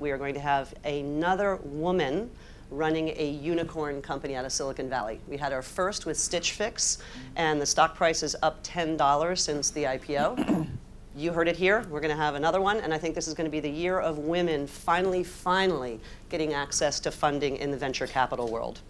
We are going to have another woman running a unicorn company out of Silicon Valley. We had our first with Stitch Fix, and the stock price is up $10 since the IPO. you heard it here. We're going to have another one, and I think this is going to be the year of women finally, finally getting access to funding in the venture capital world.